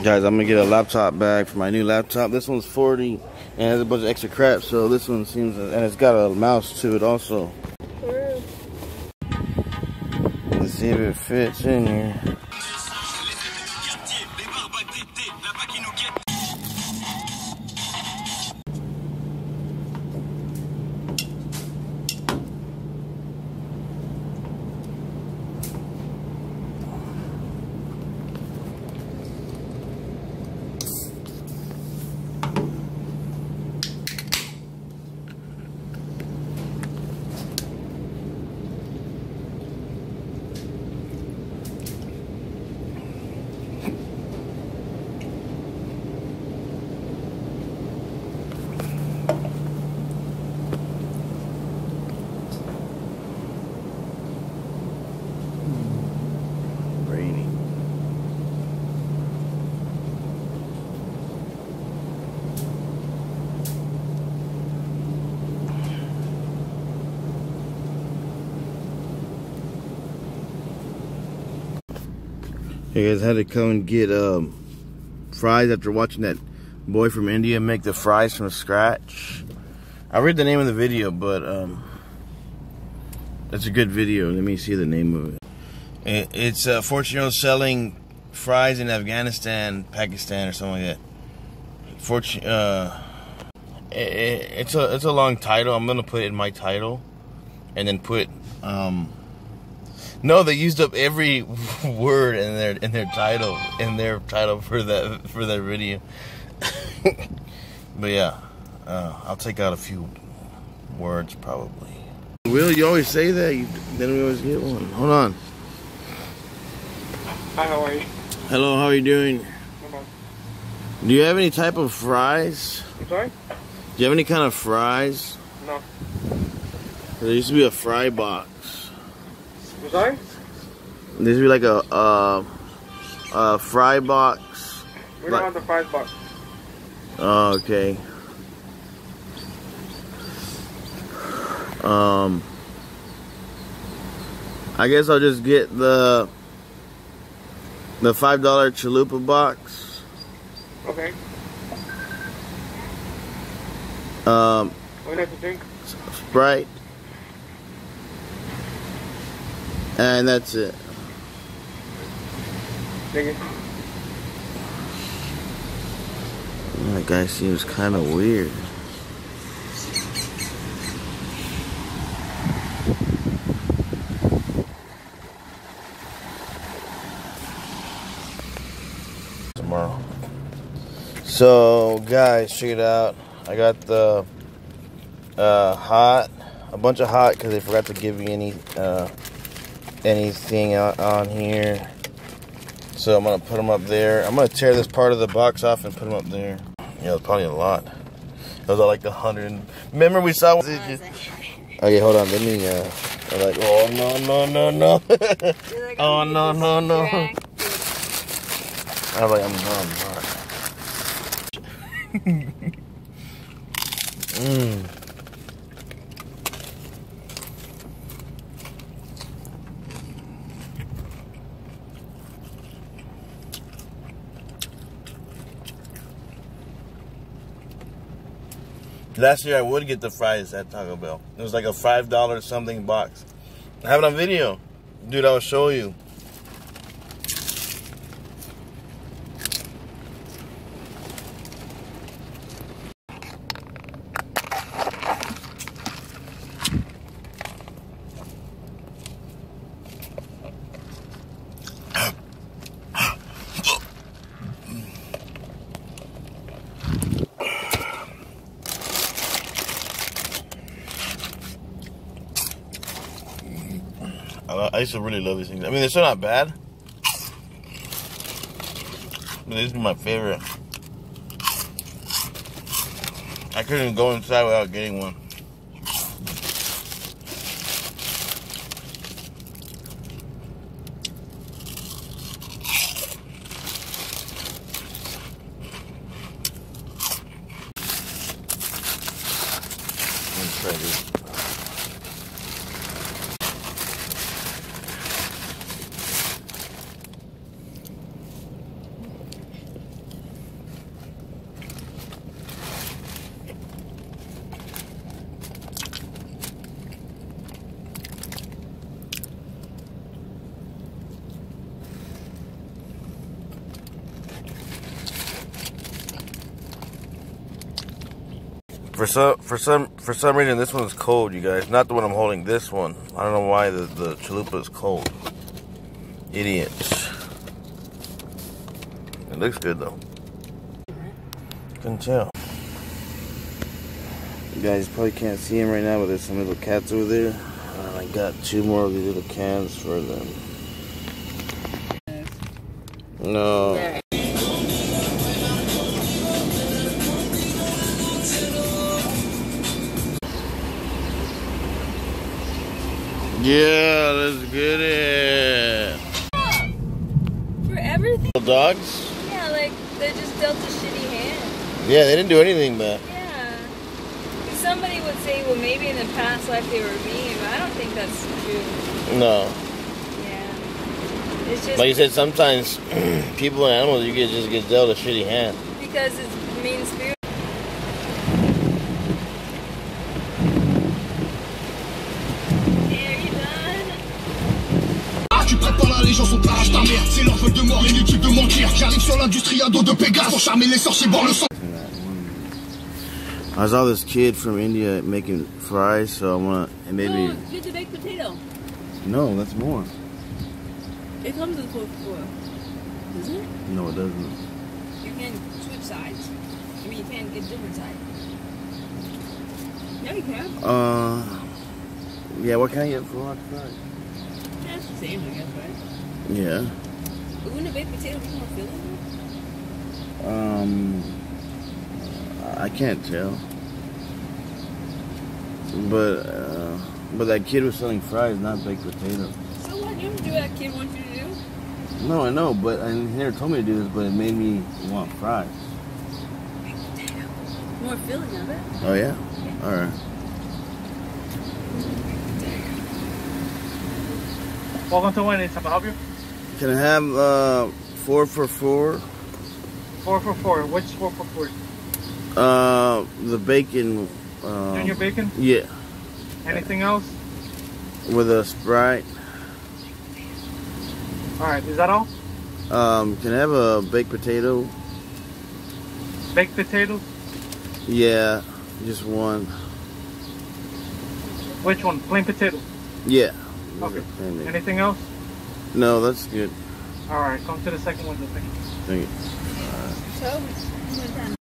Guys, I'm gonna get a laptop bag for my new laptop. This one's 40 and has a bunch of extra crap, so this one seems, and it's got a mouse to it also. Let's see if it fits in here. Hey guys, had to come and get um, fries after watching that boy from India make the fries from scratch. I read the name of the video, but um, it's a good video. Let me see the name of it. it it's uh, Fortune selling fries in Afghanistan, Pakistan, or something like that. Fortune, uh, it, it's a it's a long title. I'm gonna put it in my title, and then put um, no, they used up every word in their in their title in their title for that for that video. but yeah, uh, I'll take out a few words probably. Will you always say that? You, then we always get one. Hold on. Hi, how are you? Hello, how are you doing? Do you have any type of fries? I'm sorry? Do you have any kind of fries? No. There used to be a fry box. I'm sorry? This would be like a, uh, a fry box. We don't have the fry box. Oh, okay. Um, I guess I'll just get the the five dollar chalupa box. Okay. Um, what would you like to drink? Sprite. And that's it. Thank. That guy seems kind of weird. Tomorrow. So, guys, check it out. I got the uh, hot, a bunch of hot because they forgot to give me any uh, anything out on here. So I'm gonna put them up there. I'm gonna tear this part of the box off and put them up there. Yeah, it's probably a lot. It was like a hundred. Remember we saw. Okay, hold on. Let me. Uh, I'm like, oh no no no no. oh no no no. I was like, I'm not. Mmm. Last year I would get the fries at Taco Bell. It was like a five dollar something box. I have it on video. Dude, I'll show you. I used to really love these things. I mean, they're still not bad. These are my favorite. I couldn't go inside without getting one. Let me try this. For some for some for some reason this one's cold, you guys. Not the one I'm holding. This one. I don't know why the the chalupa is cold. Idiots. It looks good though. Couldn't tell. You guys probably can't see him right now, but there's some little cats over there. I got two more of these little cans for them. No. Yeah, let's get it. For everything? Dogs? Yeah, like they just dealt a shitty hand. Yeah, they didn't do anything bad. Yeah. Somebody would say, well, maybe in the past life they were mean, but I don't think that's true. No. Yeah. It's just Like you said, sometimes people and animals, you get just get dealt a shitty hand. because it's mean spirit. Yeah, are you done? Tu prêtes pas l'allégeance au ta mère C'est leur feuille de mort, inutile de mentir J'arrive sur l'industrie à dos de Pégase Pour charmer les sorciers, boire le sang I saw this kid from India making fries, so I want to maybe. Oh, get the baked potato. No, that's more. It comes with four four. Does it? No, it doesn't. You can switch sides. I mean, you can get different sides. Yeah, you can. Uh, yeah. What can I get for hot fries? Yeah, same, I guess, right? Yeah. But wouldn't a baked potato be more filling? Um, I can't tell. But uh, but that kid was selling fries, not baked potatoes. So what? You don't do what that kid wants you to do? No, I know, but and he never told me to do this, but it made me want fries. Baked potato. More filling of it. Oh yeah. All right. Welcome to Wendy's. How Can I help you? Can I have uh four for four? Four for four. Which four for four? Uh, the bacon. Um, Junior bacon? Yeah, Anything else? with a sprite. Alright, is that all? Um, can I have a baked potato? Baked potato? Yeah, just one. Which one? Plain potato. Yeah. Okay. Anything else? No, that's good. Alright, come to the second window. Thank you. Thank you. So,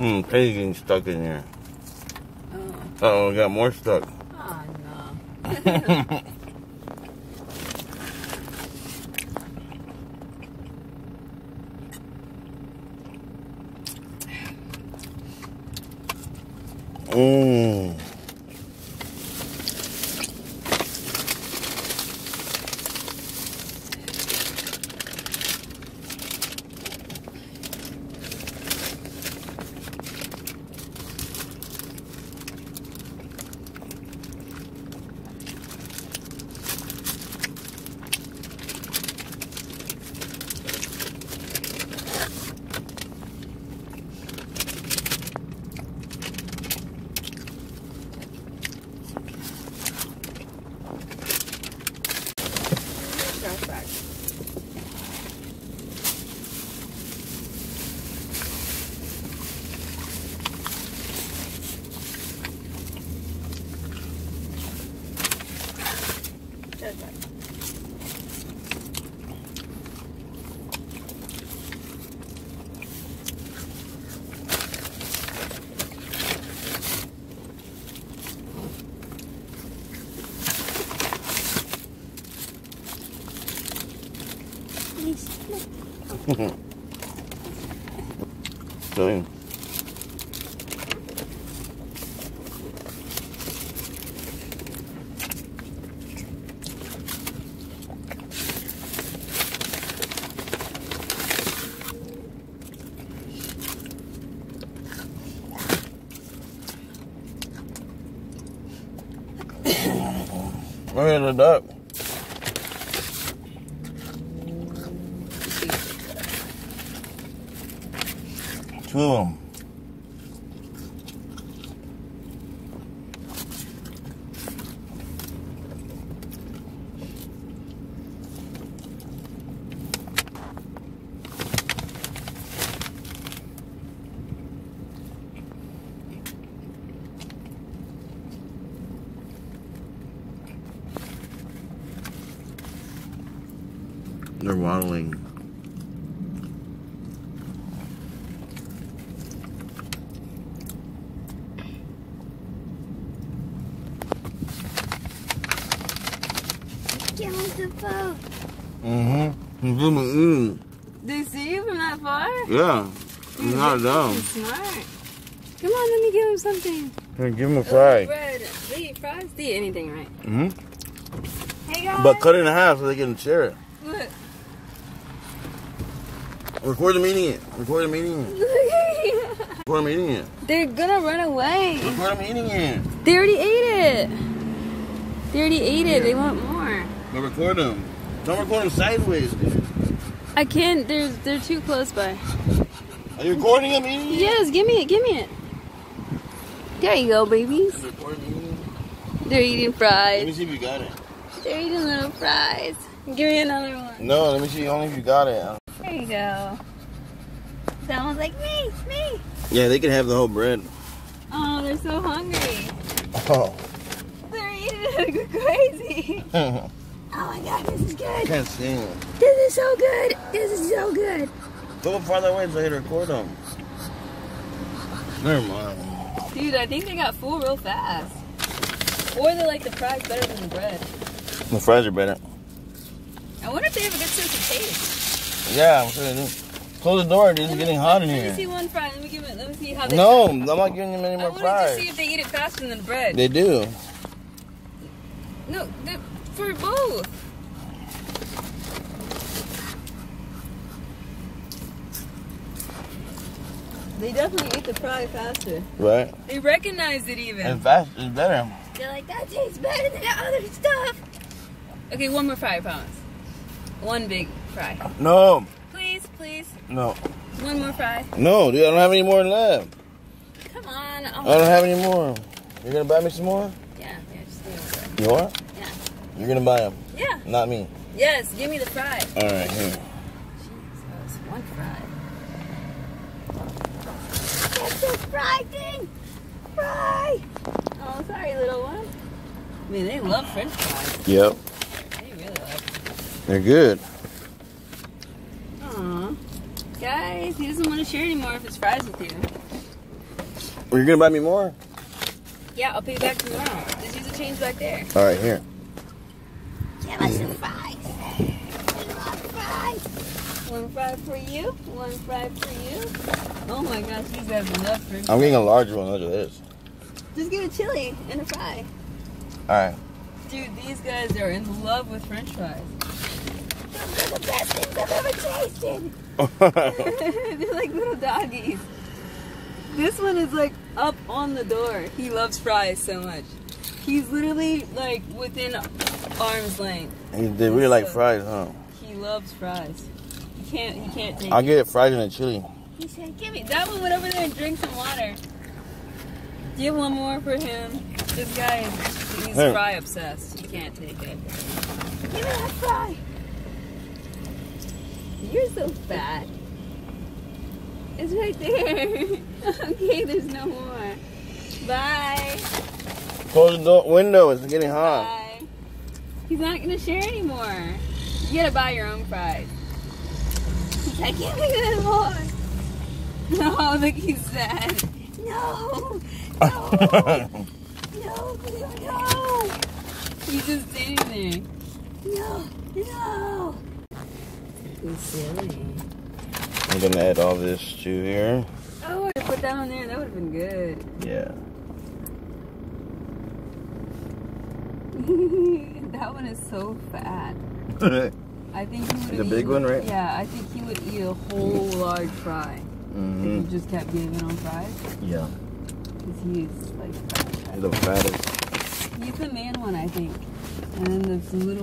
what time? Penny's getting stuck in there. Oh, Oh, we got more stuck. oh no. Mmm. soon. I the up 嗯。Get on the boat. Mm-hmm. Mm. They see you from that far? Yeah. I'm not dumb. smart. Come on, let me give him something. Here, give him a Oh, fry. bread. They eat fries. They eat anything, right? Mm-hmm. Hey guys. But cut it in half so they can share it. Look. Record them eating it. Record them eating it. Record them eating it. They're gonna run away. Record them eating it. They already ate it. They already ate it. They want more. But record them. Don't record them sideways. dude. I can't. They're they're too close by. Are you recording them it? Yes, give me it. Give me it. There you go, babies. Record them eating it. They're eating fries. Let me see if you got it. They're eating little fries. Give me another one. No, let me see only if you got it. There you go. That one's like me, me. Yeah, they can have the whole bread. Oh, they're so hungry. Oh. They're eating it crazy. Oh my god, this is good. can't see them. This is so good. This is so good. Go farther away so I can record them. Never mind. Dude, I think they got full real fast. Or they like the fries better than the bread. The fries are better. I wonder if they have a good sense of taste. Yeah, I'm sure they do. Close the door, dude. It's getting hot in here. let me see one fry. Let me give it. Let me see how they. No, I'm not giving them any I more wanted fries. to see if they eat it faster than the bread. They do. no, they- for both. They definitely eat the fry faster. Right? They recognize it even. And fast is better. They're like, that tastes better than the other stuff. Okay, one more fry, I promise. One big fry. No, Please, please. no, One more fry. no, dude. I don't have any more left. Come on. Oh I Oh, don't have any more. You're gonna buy me some more? yeah, yeah, just give me the fry. You are? Yeah. You're gonna buy them, Yeah. not me. Yes, give me the fry. All right, here. Jesus, one fry. That's the fry thing. Fry. Oh, sorry, little one. I mean, they love French fries. Yep, They really love. they're good. Aw. Guys, he doesn't want to share anymore if it's fries with you. You're gonna buy me more? Yeah, I'll pay you back tomorrow. Just use the change back there. All right, here. Give us some fries. We love fries. One fry for you. One fry for you. Oh my gosh, these guys love French I'm getting a large one. Look at this. Just get a chili and a fry. All right. Dude, these guys are in love with French fries. Those are the best things I've ever tasted. They're like little doggies. This one is like up on the door. He loves fries so much. He's literally like within arm's length. they really like fries, huh? He loves fries. He can't. He can't take. I'll it. get fries and a chili. He said, "Give me that one. Went over there and drink some water. Give one more for him. This guy is he's Here. fry obsessed. He can't take it. Give me that fry. You're so fat. It's right there. okay, there's no more. Bye. Close the door, window. It's getting hot. Bye. He's not gonna share anymore. You gotta buy your own fries. He's like, give me that more. No, look, he's sad. No, no, no, no. He's just standing there. No, no. He's silly. I'm gonna add all this to here. Oh, I put that on there. That would have been good. Yeah. that one is so fat. I think he would. The big one, right? Yeah, I think he would eat a whole large fry if mm-hmm. he just kept giving him fries. Yeah. Because he's like fat. He's The fattest. He's the man one, I think. And then this little